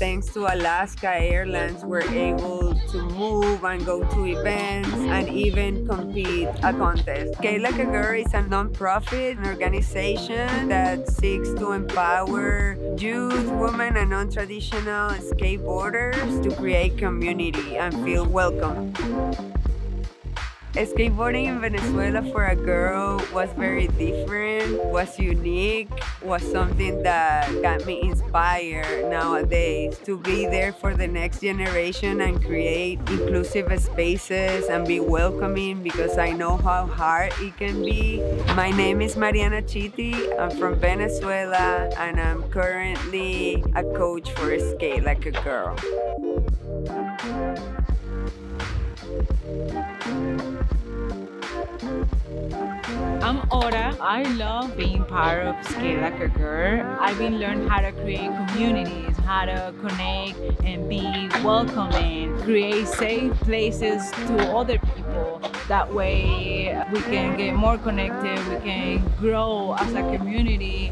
thanks to Alaska Airlines, we're able to move and go to events and even compete a contest. Skate Like a Girl is a non-profit organization that seeks to empower youth, women, and non-traditional skateboarders to create community and feel welcome. Skateboarding in Venezuela for a girl was very different, was unique, was something that got me inspired nowadays to be there for the next generation and create inclusive spaces and be welcoming because I know how hard it can be. My name is Mariana Chiti. I'm from Venezuela and I'm currently a coach for Skate Like a Girl. I'm Hora. I love being part of Skate Like a Girl. I've been learning how to create communities, how to connect and be welcoming, create safe places to other people. That way we can get more connected, we can grow as a community.